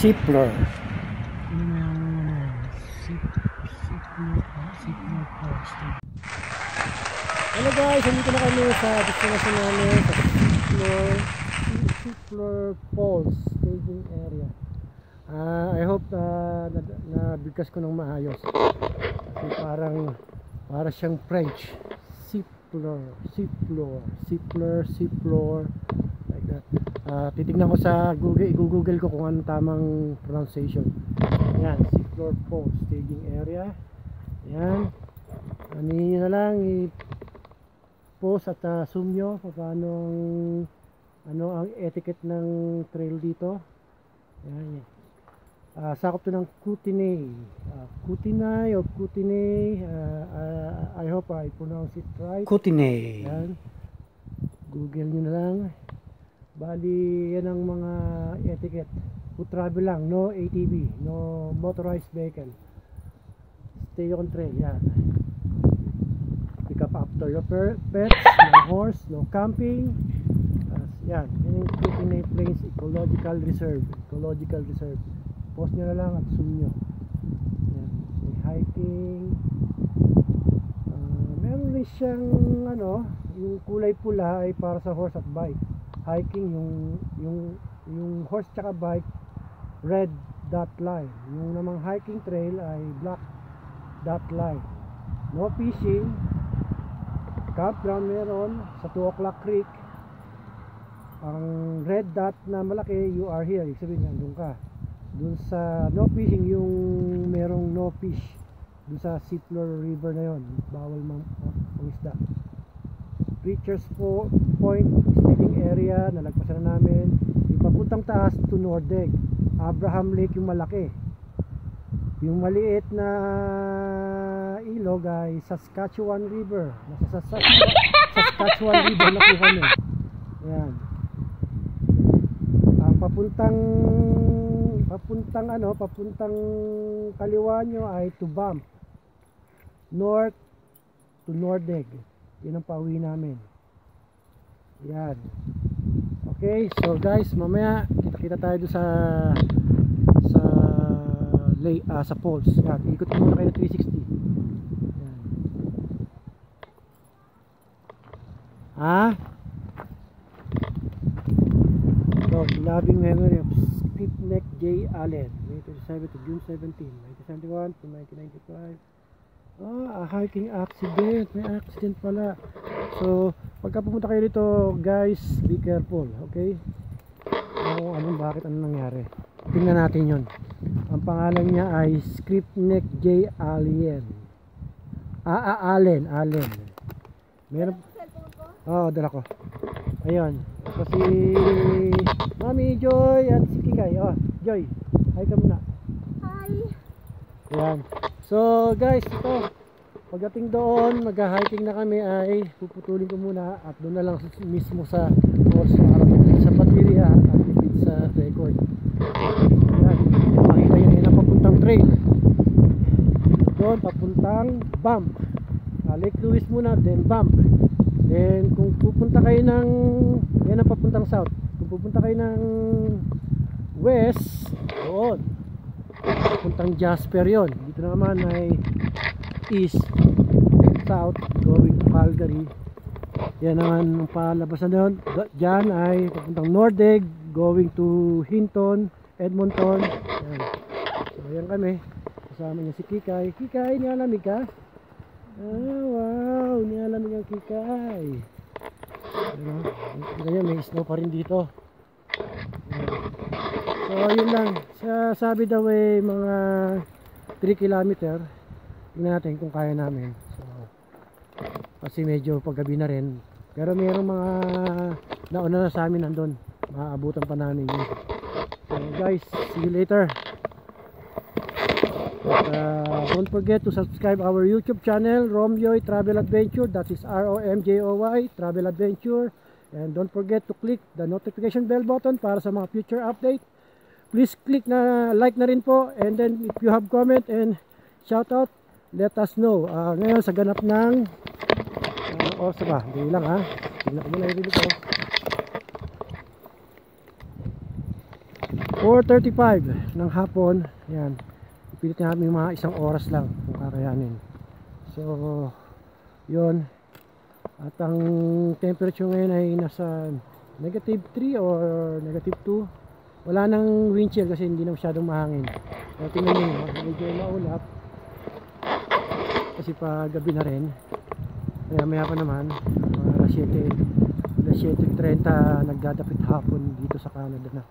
Post. Hello guys, nandito na kami sa destination namin sa Zipler, Zipler Falls staging area. Ah, I hope na, na, na bigkas ko ng maayos. Kasi parang para siyang French. Zipler, Zipler, Zipler, Zipler like that. Ah, titignan ko sa Google, i-google ko kung anong tamang pronunciation. Yan, Zipler Falls staging area. Yan. Ano nyo na lang i-post at uh, zoom nyo kung paano ano ang etiquette ng trail dito. Yan. Ah, sakop to ng Kootenay. Uh, Kootenay o Kootenay. ah, ah, I hope I pronounce it right. Kootenay. Yan. Google nyo na lang. Bali, yan ang mga etiquette. Food travel lang, no ATV, no motorized vehicle. Stay on trail, yan. Pick up after your pets, no horse, no camping. As, yan, yan yung Kootenay Plains Ecological Reserve. Ecological Reserve. Post nyo na lang at zoom nyo. Yan. May hiking. Ah, meron rin siyang ano, yung kulay pula ay para sa horse at bike. Hiking yung yung yung horse tsaka bike red dot line. Yung namang hiking trail ay black dot line. No fishing. Campground meron sa 2 o'clock creek. Ang red dot na malaki, you are here. Ibig sabihin, nandun ka. Dun sa no fishing, yung merong no fish. Dun sa Sipler River na yon Bawal mang, mang isda. Preachers po, Point staging area nalagpasan na namin yung papuntang taas to Nordeg. Abraham Lake yung malaki. Yung maliit na ilog ay Saskatchewan River. Nasa Saskatchewan, Saskatchewan River na po kami yan ang papuntang papuntang ano papuntang kaliwa nyo ay to Banff. North to Nordeg. Yun ang pauwi namin yan okay so guys mamaya kita kita tayo sa sa lay ah, sa poles. Yan ikot ko muna kayo ng 360 yan ha? So loving memory of Skipneck J. Allen May 27 to June 17 1971 to 1995 Ah, a hiking accident. May accident pala. So, pagka pumunta kayo dito, guys, be careful, okay? Ano, anong bakit anong nangyari? Tingnan natin 'yon. Ang pangalan niya ay Scriptneck J. Allen. Ah, ah, Allen, Allen. Meron Oo, oh, dala ko. Ayun. Ito si Mami Joy at si Kikay. Oh, Joy. Hi ka muna. Hi! Yan. So guys, ito. Pagdating doon, mag-hiking na kami ay puputulin ko muna at doon na lang mismo sa course para sa baterya at tipid sa record. Yan. Pakita yun yun ang papuntang trail. Doon, papuntang bump. Uh, Lake Louise muna, then bump. Then kung pupunta kayo ng, yan ang papuntang south. Kung pupunta kayo ng west, doon puntang Jasper yon dito naman ay east south going to Calgary. Yan naman ang palabas na doon. Do- dyan ay papuntang Nordeg going to Hinton Edmonton. Yan. so yan kami. Kasama niya si Kikay. Kikay nilalamig ka? Ah wow nilalamig ang Kikay. Ano, ganyan may snow pa rin dito. So yun lang. Sa sabi daw ay mga 3 kilometer. Tingnan natin kung kaya namin. So kasi medyo paggabi na rin. Pero mayroong mga nauna na sa amin nandun. Maaabutan pa namin yun. So guys, see you later. At, uh, don't forget to subscribe our YouTube channel, Romjoy Travel Adventure. That is R-O-M-J-O-Y, Travel Adventure. And don't forget to click the notification bell button para sa mga future update. Please click na like na rin po. And then if you have comment and shout out, let us know. Ah, ngayon sa ganap ng uh, oras na ba? Hindi lang ha. Tingnan ko yung review ko. 4.35 ng hapon. Yan. Pilit namin mga isang oras lang kung kakayanin. So, yun. At ang temperature ngayon ay nasa negative 3 or negative 2. Wala nang wind chill kasi hindi na masyadong mahangin. So, tingnan nyo, medyo maulap. Kasi pa gabi na rin. Kaya maya pa naman, mga alas 7, alas 7.30 nagdadapit hapon dito sa Canada na.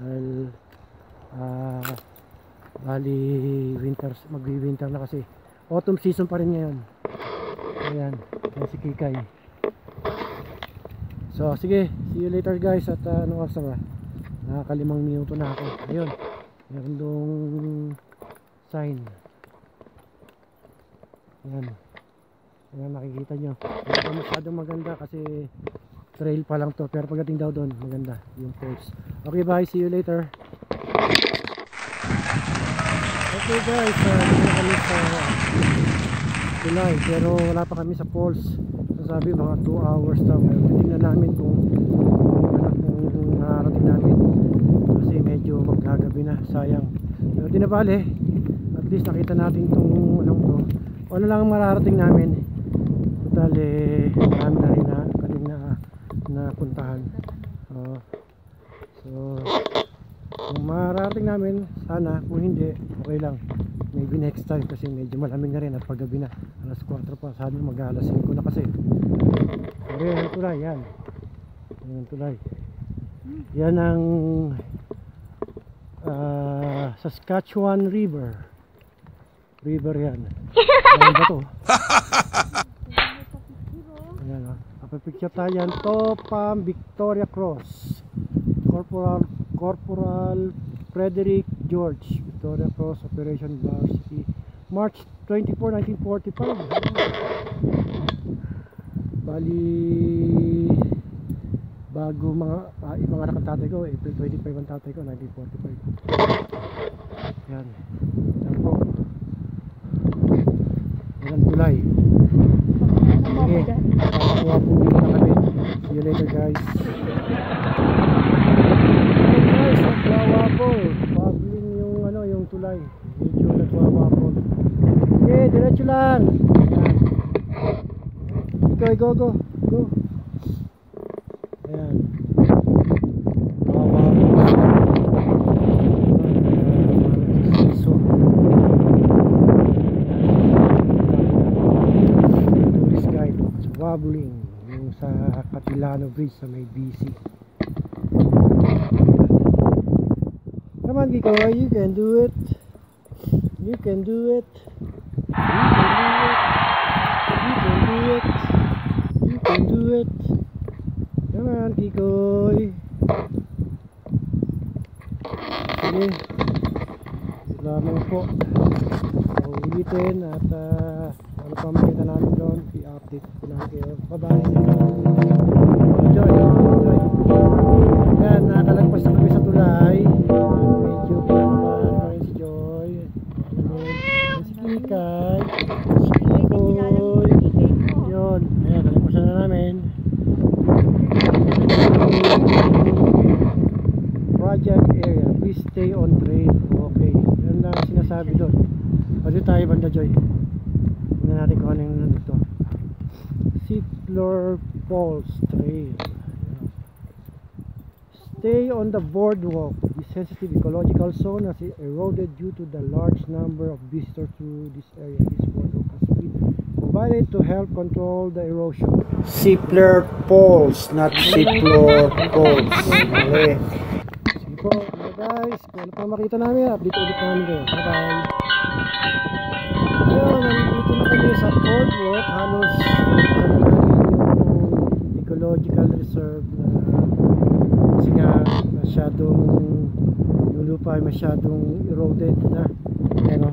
Dahil, ah, bali winter, magwi-winter na kasi. Autumn season pa rin ngayon. Ayan, kaya si Kikay. So, sige, see you later guys at uh, anong oras na ba? Nakakalimang minuto na ako. Ayun, meron dong sign. Ayan. Ayan, nakikita nyo. Hindi masyadong maganda kasi trail pa lang to. Pero pagdating daw doon, maganda yung falls. Okay, bye. See you later. Okay guys, uh, dito kami sa July. Pero wala pa kami sa falls. Sasabi mga 2 hours daw. Titignan namin kung ano kung nakarating namin. Kasi medyo magkagabi na. Sayang. Pero di na bale. At least nakita natin itong. Ano lang ang mararating namin. Total eh, marami na rin na kaming na, na puntahan. Oo. so, kung mararating namin, sana. Kung hindi, okay lang. Maybe next time kasi medyo malamig na rin at paggabi na. Alas 4 pa. Sabi mag alas 5 na kasi. Yan ang tulay. Yan. Yan ang tulay. Yan ang ah, Saskatchewan River. River yan. Ayan ba to? Ayan o. Kapapicture tayo yan. Topam Victoria Cross. Corporal Corporal Frederick George. Victoria Cross Operation Bar City. March 24, 1945. Bali bago mga ah, ibang anak ang tatay ko April 25 ang tatay ko 1945 yan ang tulay. Sige papakuha po dito na kami. See you later guys. Guys nagwawapol pabling yung ano yung tulay. Medyo nagwawapol okay diretso lang. Go go go. Go Catilano Bridge sa may BC come on Kiko you can do it. You can do it. You can do it. You can do it. Come on, Kikoy. Sige. Lamang po. Ulitin at uh, ano pa makita namin doon, i-update ko lang kayo. Bye-bye. Enjoy. Enjoy. Yan, nakalagpas na kami sa tulay. Medyo pinakamaan pa rin si Joy. Yan si Kikay. Si Kikoy. Yun. Ayan, kalagpasan na namin. project area please stay on trail okay yun lang ang sinasabi doon pwede tayo banda Joy tingnan natin kung ano yung nandito Seafloor Falls Trail stay on the boardwalk the sensitive ecological zone has eroded due to the large number of visitors to this area this boardwalk has been provided to help control the erosion Seafloor Falls not Seafloor Falls okay Sige po, guys. Kung ano pa makita namin, update ulit namin kayo. Bye-bye. Ayun, nandito na kami sa. Halos ano namin yung ecological reserve na kasi nga masyadong yung lupa ay masyadong eroded na ano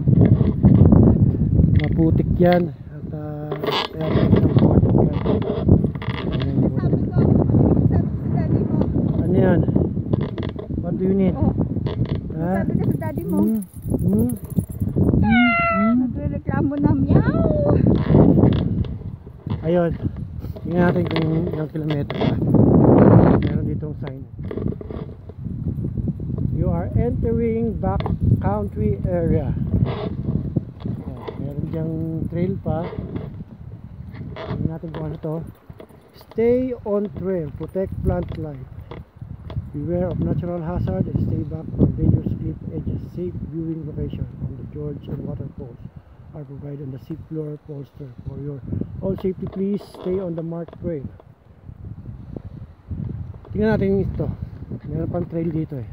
maputik yan at uh, kaya ng mo. ano yan what do you need Oh, ha sabi ko sa daddy mo. Hmm? Hmm? Nagre-reklamo na meow. ayun tingnan natin kung ilang kilometro pa. Meron ditong sign. You are entering back country area. Ayan, meron diyang trail pa. Tingnan natin kung ano to. Stay on trail protect plant life. Beware of natural hazard and stay back from dangerous cliff edges. Safe viewing location on the George and waterfalls are provided on the seat floor polster for your all safety. Please stay on the marked trail tingnan natin ito. Meron pang trail dito eh.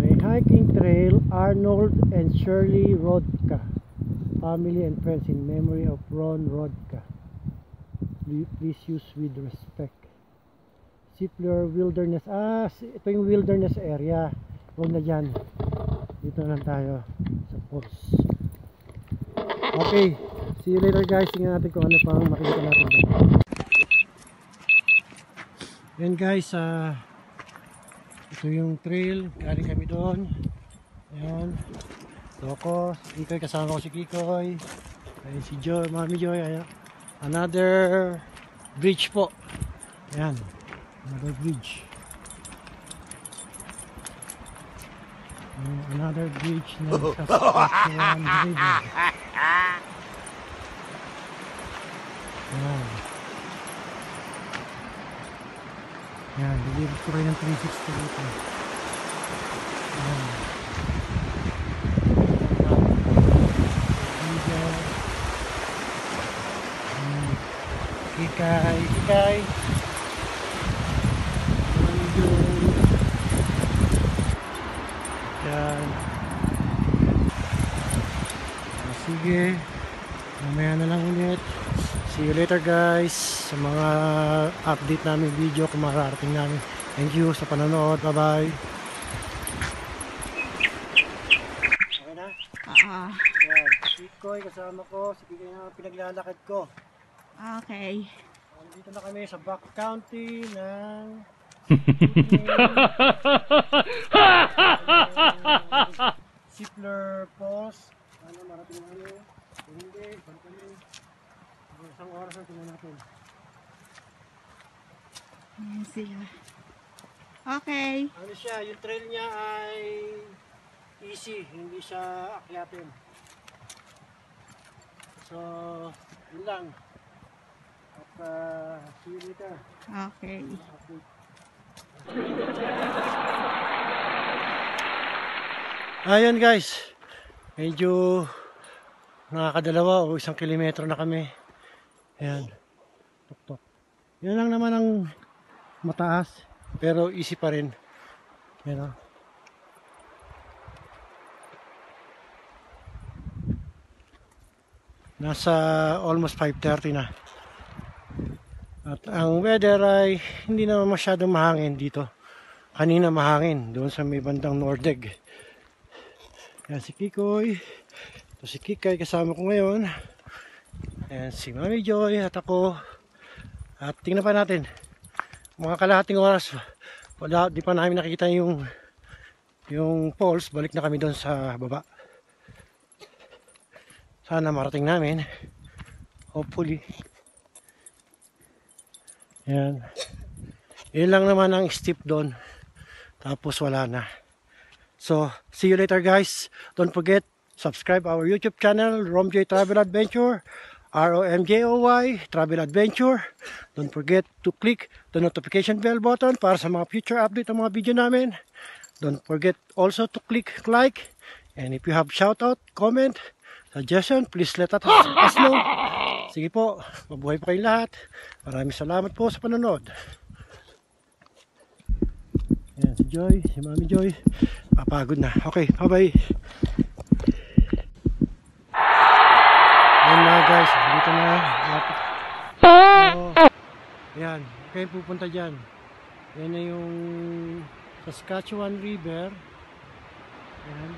May hiking trail Arnold and Shirley Rodka. Family and friends in memory of Ron Rodka Please- use with respect. Sipler Wilderness ah ito yung wilderness area. Huwag na dyan. Dito na lang tayo sa falls okay see you later guys. Tingnan natin kung ano pang makikita natin doon yan guys ah ito yung trail. Galing kami doon. Ayan. Si Kikoy kasama ko si Kikoy. Ayun si Joy Mami Joy ayan another bridge po. Ayan. Another bridge. Another bridge na Saskatchewan River ayan. Ayan deliver ko rin ng 360 dito. Ayan Ayan. Ayan. Kikay. Ayun. Yan. Sige. Mamaya na lang ulit. See you later guys. Sa mga update namin video kung mararating namin. Thank you sa panonood. Bye bye. Okay na? Ah, Yan. Kikoy kasama ko. Si Kikoy na pinaglalakad ko. Okay. Nandito na kami sa back county ng Sipler Falls. Ano, marating na kami. Kung hindi, balik kami. Mga Isang oras na tingnan natin. Ayan sila. Okay. Ano siya, yung trail niya ay easy, hindi siya akyatin. So, yun lang. You later. Okay. Ayun guys, medyo nakakadalawa o isang kilometro na kami. Ayan, tuktok. Yan lang naman ang mataas, pero easy pa rin. Yan o. Nasa almost 5.30 na. At ang weather ay hindi naman masyadong mahangin dito. Kanina mahangin doon sa may bandang Nordeg. Yan si Kikoy. Ito si Kikay kasama ko ngayon. Ayan si Mami Joy at ako. At tingnan pa natin. Mga kalahating oras. Wala, di pa namin nakikita yung yung falls. Balik na kami doon sa baba. Sana marating namin. Hopefully. Yan. Yun lang naman ang steep doon. Tapos wala na. So, see you later guys. Don't forget, subscribe our YouTube channel, Romjoy Travel Adventure. R-O-M-J-O-Y, Travel Adventure. Don't forget to click the notification bell button para sa mga future update ng mga video namin. Don't forget also to click like. And if you have shout out, comment, suggestion, please let us know. Sige po, mabuhay po kayong lahat. Maraming salamat po sa panonood. Yan si Joy, si Mami Joy. Papagod na. Okay, bye-bye. Ayan na guys, dito na. Lapit. So, ayan, kayo pupunta dyan. Yan na yung Saskatchewan River. Ayan,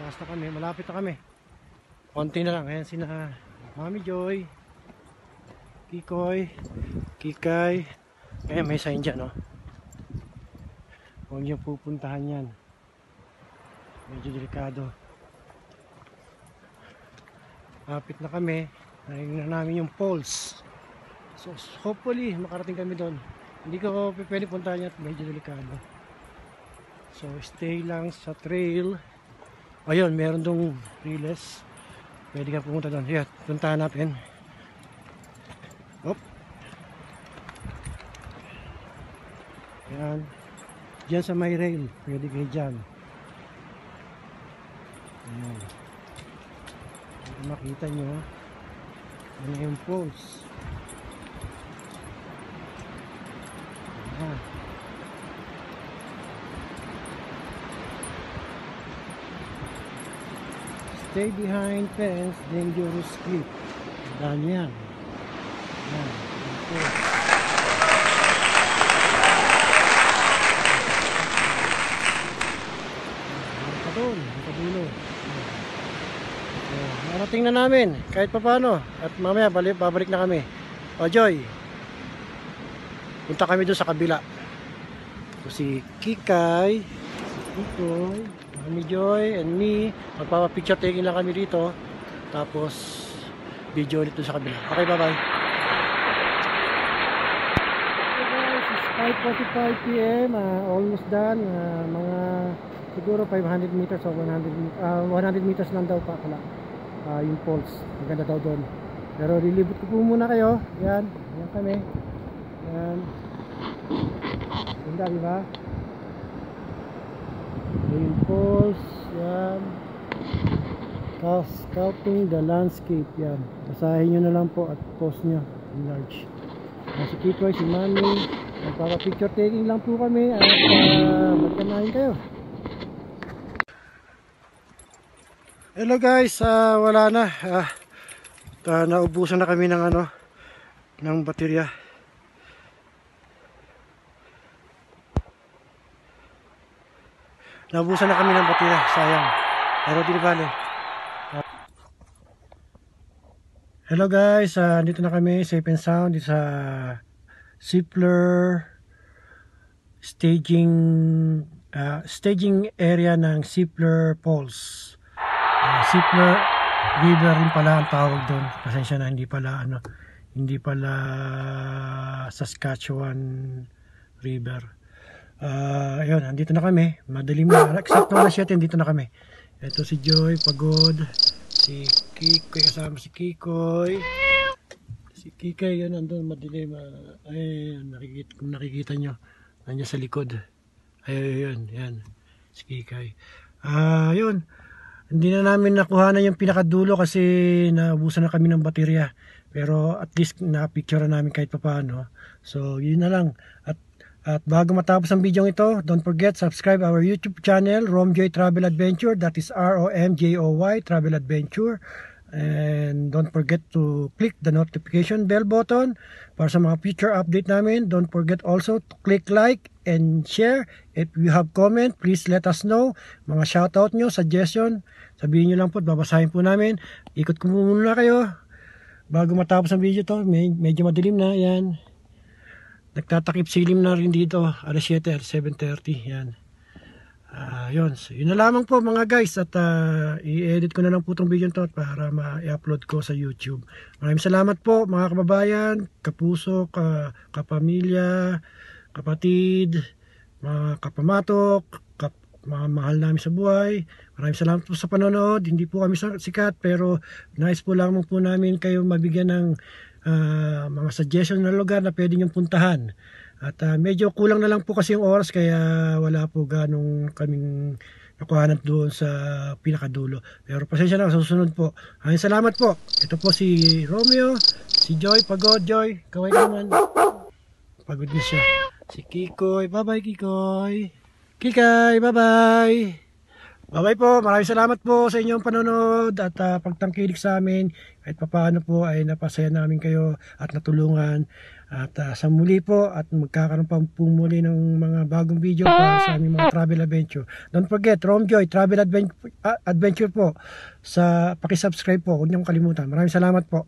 taas na kami. Malapit na kami. Konti na lang. Ayan sina Mami Joy, Kikoy, Kikay. Ayan, may sign dyan, no? Huwag niyo pupuntahan yan. Medyo delikado. Lapit na kami. Narinig na namin yung poles. So, hopefully, makarating kami doon. Hindi ko pwede puntahan yan medyo delikado. So, stay lang sa trail. Ayun, meron dong riles. Pwede ka pumunta doon. Yan, puntahan natin. Hop. Yan. Diyan sa may rail. Pwede kayo dyan. Ayan. Makita nyo, ano yung poles. Stay behind fence, dangerous cliff. Daan yan. Ayan pa doon, narating na namin kahit pa paano. At mamaya balik, babalik na kami. O Joy, punta kami doon sa kabila. So, si Kikay, si Kikoy, Mami Joy, and me. Magpapapicture taking lang kami dito. Tapos, video ulit sa kabila. Okay, bye-bye. Okay guys, it's 5.45pm. ah, almost done. Ah, mga siguro 500 meters o 100, met- ah, 100 meters lang daw pa pala. Ah, yung falls. Maganda daw doon. Pero lilibot ko po muna kayo. Yan. Yan kami. Yan. Ganda, di ba? Falls. Yan. Scouting the landscape. Yan. Basahin nyo na lang po at post nyo. Enlarge. Uh, si Kikoy, si Mami. Magpapapicture taking lang po kami. At uh, magkanahin kayo. Hello guys, ah, wala na. Ah, ta- naubusan na kami ng ano, ng baterya. Naubusan na kami ng baterya, sayang. Pero di bale. Ah. Hello guys, ah, dito na kami, safe and sound, dito sa Sipler staging ah, staging area ng Sipler Falls. Uh, Sipler River rin pala ang tawag doon. Pasensya na hindi pala ano, hindi pala Saskatchewan River. Ah, ayun, andito na kami. Madaling na. Except na alas 7, dito na kami. Ito si Joy, pagod. Si Kikoy, kasama si Kikoy. Si Kikoy, yun, andun, madilim. ah, ay, nakikita, kung nakikita nyo, nandiyan sa likod. Ay, yun, yan. Si Kikoy. Ah, yun. Hindi na namin nakuha na yung pinakadulo kasi naubusan na kami ng baterya. Pero at least na-picture na namin kahit papaano. So, yun na lang. At at bago matapos ang video ito, don't forget subscribe our YouTube channel, Romjoy Travel Adventure. That is R-O-M-J-O-Y Travel Adventure. And don't forget to click the notification bell button para sa mga future update namin. Don't forget also to click like and share. If you have comment, please let us know. Mga shoutout nyo, suggestion, sabihin nyo lang po, babasahin po namin. Ikot ko muna kayo. Bago matapos ang video to, medyo madilim na, yan. Nagtatakip silim na rin dito, alas 7, alas 7.30, yan. Ah, yun. So, yun na lamang po mga guys at ah, i-edit ko na lang po itong video to para ma-upload ko sa YouTube. Maraming salamat po mga kababayan, kapuso, ka, kapamilya, kapatid, mga kapamatok, kap, mga mahal namin sa buhay. Maraming salamat po sa panonood. Hindi po kami sikat pero nice po lamang po namin kayo mabigyan ng ah, mga suggestion na lugar na pwede niyong puntahan. At ah, medyo kulang na lang po kasi yung oras kaya wala po ganong kaming nakuhanan doon sa pinakadulo. Pero pasensya na, susunod po. Maraming salamat po. Ito po si Romeo, si Joy, pagod Joy. Kaway ka naman. Pagod na siya. Si Kikoy. Bye-bye Kikoy. Kikay, bye-bye! Bye-bye po. Maraming salamat po sa inyong panonood at ah, pagtangkilik sa amin. Kahit papaano po ay napasaya namin kayo at natulungan. At ah, sa muli po at magkakaroon pa po muli ng mga bagong video para sa aming mga travel adventure. Don't forget, Romjoy Travel Adven- ah, Adventure po. Sa pakisubscribe po. Huwag niyong kalimutan. Maraming salamat po.